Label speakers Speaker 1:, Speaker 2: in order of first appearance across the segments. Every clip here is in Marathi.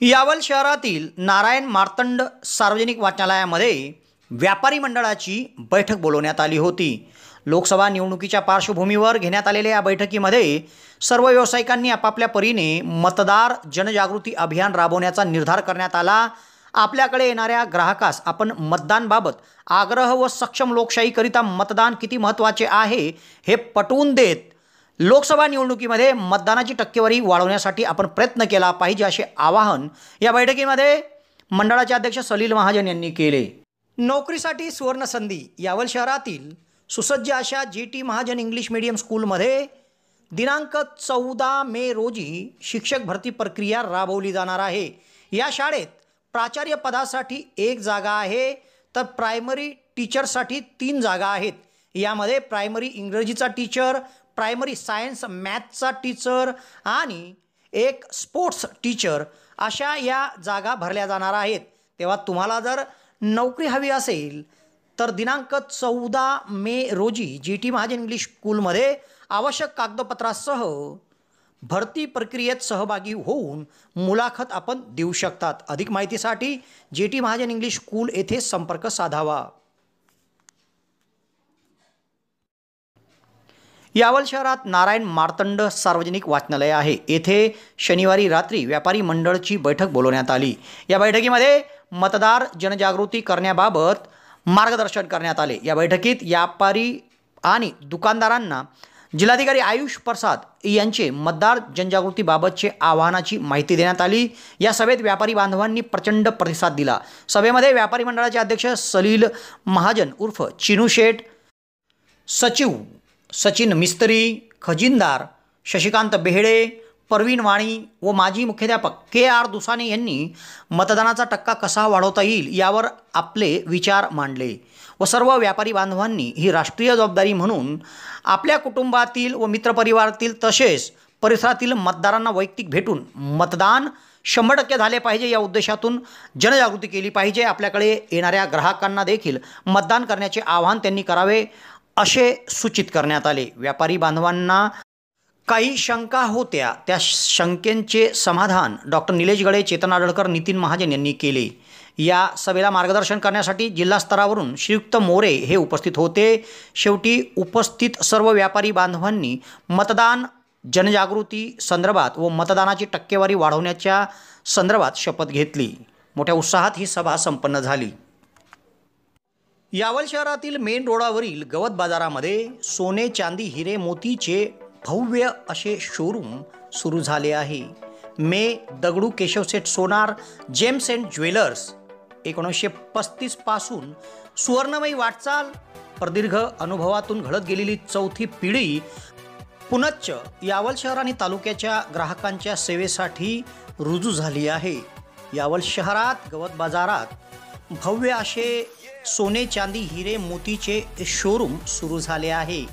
Speaker 1: यावल शहरातील नारायण मार्तंड सार्वजनिक वाचनालयामध्ये व्यापारी मंडळाची बैठक बोलवण्यात आली होती. लोकसभा निवडणुकीच्या पार्श्वभूमीवर घेण्यात आलेल्या या बैठकीमध्ये सर्व व्यावसायिकांनी आपापल्या परीने मतदार जनजागृती अभियान राबवण्याचा निर्धार करण्यात आला. आपल्याकडे येणाऱ्या ग्राहकास आपण मतदानबाबत आग्रह व सक्षम लोकशाहीकरिता मतदान किती महत्त्वाचे आहे हे पटवून देत लोकसभा निवडणुकीमध्ये मतदानाची टक्केवारी वाढवण्यासाठी आपण प्रयत्न केला पाहिजे असे आवाहन या बैठकीमध्ये मंडळाचे अध्यक्ष सलील महाजन यांनी केले. नोकरीसाठी सुवर्ण संधी यावल शहरातील सुसज्ज अशा G T Mahajan English medium स्कूलमध्ये दिनांक चौदा मे रोजी शिक्षक भरती प्रक्रिया राबवली जाणार आहे. या शाळेत प्राचार्य पदासाठी एक जागा आहे तर प्रायमरी टीचरसाठी तीन जागा आहेत. यामध्ये प्रायमरी इंग्रजीचा टीचर प्रायमरी सायन्स मॅथचा टीचर आणि एक स्पोर्ट्स टीचर अशा या जागा भरल्या जाणार आहेत. तेव्हा तुम्हाला जर नोकरी हवी असेल तर दिनांक चौदा मे रोजी जी टी महाजन इंग्लिश स्कूलमध्ये आवश्यक कागदपत्रासह भरती प्रक्रियेत सहभागी होऊन मुलाखत आपण देऊ शकतात. अधिक माहितीसाठी जे टी महाजन इंग्लिश स्कूल येथे संपर्क साधावा. यावल शहरात नारायण मार्तंड सार्वजनिक वाचनालय आहे. येथे शनिवारी रात्री व्यापारी मंडळची बैठक बोलवण्यात आली. या बैठकीमध्ये मतदार जनजागृती करण्याबाबत मार्गदर्शन करण्यात आले. या बैठकीत व्यापारी आणि दुकानदारांना जिल्हाधिकारी आयुष प्रसाद यांचे मतदार जनजागृतीबाबतचे आवाहनाची माहिती देण्यात आली. या सभेत व्यापारी बांधवांनी प्रचंड प्रतिसाद दिला. सभेमध्ये व्यापारी मंडळाचे अध्यक्ष सलील महाजन उर्फ चिनू शेठ सचिव सचिन मिस्त्री खजिनदार शशिकांत बेहडे परवीन वाणी व माजी मुख्याध्यापक के आर दुसाने यांनी मतदानाचा टक्का कसा वाढवता येईल यावर आपले विचार मांडले व सर्व व्यापारी बांधवांनी ही राष्ट्रीय जबाबदारी म्हणून आपल्या कुटुंबातील व मित्रपरिवारातील तसेच परिसरातील मतदारांना वैयक्तिक भेटून मतदान शंभर टक्के झाले पाहिजे या उद्देशातून जनजागृती केली पाहिजे. आपल्याकडे येणाऱ्या ग्राहकांना देखील मतदान करण्याचे आवाहन त्यांनी करावे. असे सूचित करण्यात आले. व्यापारी बांधवांना काही शंका होत्या. त्या शंकेंचे समाधान डॉक्टर निलेश गडे चेतन आडळकर नितीन महाजन यांनी केले. या सभेला मार्गदर्शन करण्यासाठी जिल्हा स्तरावरून श्रीयुक्त मोरे हे उपस्थित होते. शेवटी उपस्थित सर्व व्यापारी बांधवांनी मतदान जनजागृती संदर्भात व मतदानाची टक्केवारी वाढवण्याच्या संदर्भात शपथ घेतली. मोठ्या उत्साहात ही सभा संपन्न झाली. यावल शहरातील मेन रोडावरील गवत बाजारामध्ये सोने चांदी हिरे मोतीचे भव्य असे शोरूम सुरू झाले आहे. मे Dagdu Keshavseth Sonar gems and jewellers एकोणीसशे पस्तीसपासून सुवर्णमयी वाटचाल प्रदीर्घ अनुभवातून घडत गेलेली चौथी पिढी पुनच्च यावल शहर आणि तालुक्याच्या ग्राहकांच्या सेवेसाठी रुजू झाली आहे. यावल शहरात गवत बाजारात भव्य असे सोने चांदी हिरे मोतीचे शोरूम सुरू झाले आहे.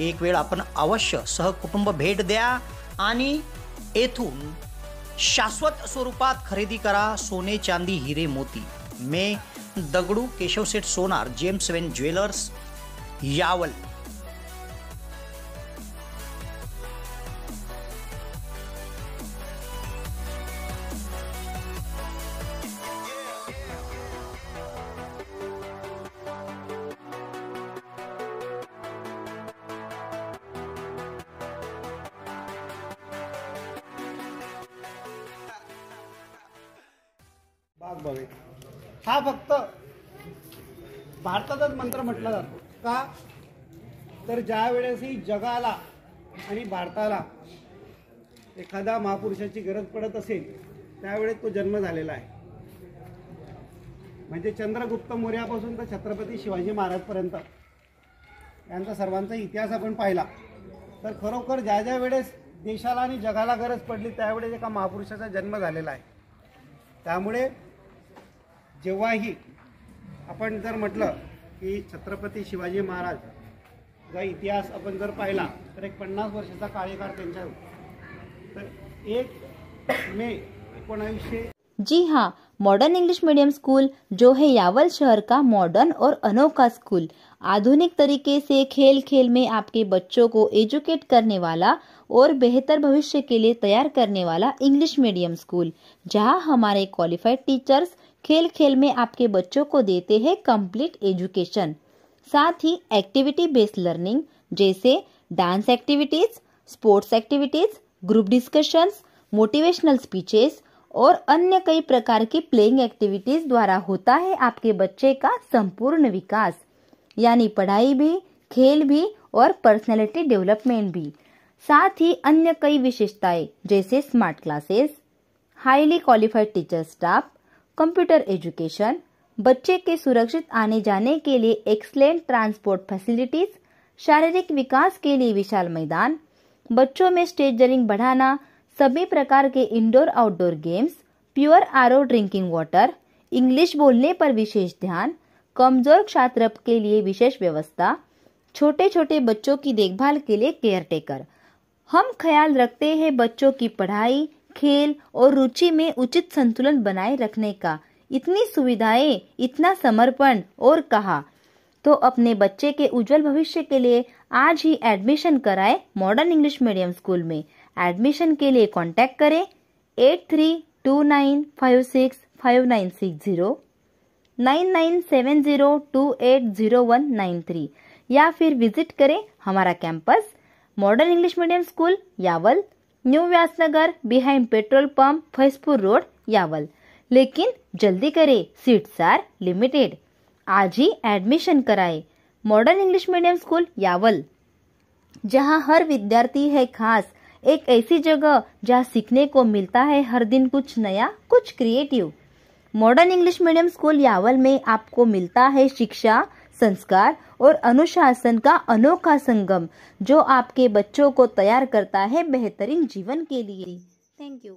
Speaker 1: एक वेळ आपण अवश्य सहकुटुंब भेट द्या आणि येथून शाश्वत स्वरूपात खरेदी करा सोने चांदी हिरे मोती. मे दगडू केशवसेठ सोनार जेम्स वेन ज्वेलर्स यावल.
Speaker 2: बाग हा फक्त भारतातच मंत्र म्हटला जातो. का? तर ज्या वेळेसही जगाला आणि भारताला एखाद्या महापुरुषाची गरज पडत असेल त्यावेळेस तो जन्म झालेला आहे. म्हणजे चंद्रगुप्त मौर्यापासून तर छत्रपती शिवाजी महाराजपर्यंत. यांचा सर्वांचा इतिहास आपण पाहिला. तर खरोखर ज्या ज्या वेळेस देशाला आणि जगाला गरज पडली त्यावेळेस एका महापुरुषाचा जन्म झालेला आहे. त्यामुळे जेव्हाही आपण जर म्हटलं की छत्रपती शिवाजी महाराज चा इतिहास आपण जर पाहिला, तर एक पन्नास वर्षाचा कार्यकाळ त्यांच्या तर एक मे एकोणावीसशे
Speaker 3: जी हाँ मॉडर्न इंग्लिश मीडियम स्कूल जो है यावल शहर का मॉडर्न और अनोखा स्कूल आधुनिक तरीके से खेल खेल में आपके बच्चों को एजुकेट करने वाला और बेहतर भविष्य के लिए तैयार करने वाला इंग्लिश मीडियम स्कूल जहाँ हमारे क्वालिफाइड टीचर्स खेल खेल में आपके बच्चों को देते हैं कंप्लीट एजुकेशन साथ ही एक्टिविटी बेस्ड लर्निंग जैसे dance activities sports activities group discussions motivational speeches और अन्य कई प्रकार की प्लेइंग एक्टिविटीज़ द्वारा होता है आपके बच्चे का संपूर्ण विकास, यानी पढ़ाई भी, खेल भी और पर्सनैलिटी डेवलपमेंट भी। साथ ही अन्य कई विशेषताएँ, जैसे smart classes highly qualified teacher staff computer education, बच्चे के सुरक्षित आने जाने के लिए एक्सलेंट ट्रांसपोर्ट फैसिलिटीज़ शारीरिक विकास के लिए विशाल मैदान, बच्चों में स्टेजरिंग बढ़ाना, सभी प्रकार के indoor outdoor games pure R drinking water English बोलने पर विशेष ध्यान, कमज़ोर छात्र के लिए विशेष व्यवस्था छोटे छोटे बच्चों की देखभाल के लिए केयर टेकर हम ख्याल रखते हैं बच्चों की पढ़ाई खेल और रुचि में उचित संतुलन बनाए रखने का। इतनी सुविधाएँ, इतना समर्पण और कहा तो अपने बच्चे के उज्जवल भविष्य के लिए आज ही एडमिशन कराए मॉडर्न इंग्लिश मीडियम स्कूल में। एडमिशन के लिए कांटेक्ट करें eight three two nine five six five nine six zero, nine nine seven zero two eight zero one nine three, या फिर विज़िट करें हमारा campus modern English medium school Yawal new Vyasnagar behind petrol pump Faizpur road, Yawal. लेकिन जल्दी करें सीट्स आर लिमिटेड आज ही एडमिशन कराए। Modern English medium school Yawal. जहाँ हर विद्यार्थी है खास, एक ऐसी जगह जहाँ सीखने को मिलता है हर दिन कुछ नया, कुछ creative modern English medium school Yawal में आपको मिलता है शिक्षा, संस्कार और अनुशासन का अनोखा संगम जो आपके बच्चों को तैयार करता है बेहतरीन जीवन के लिए। Thank you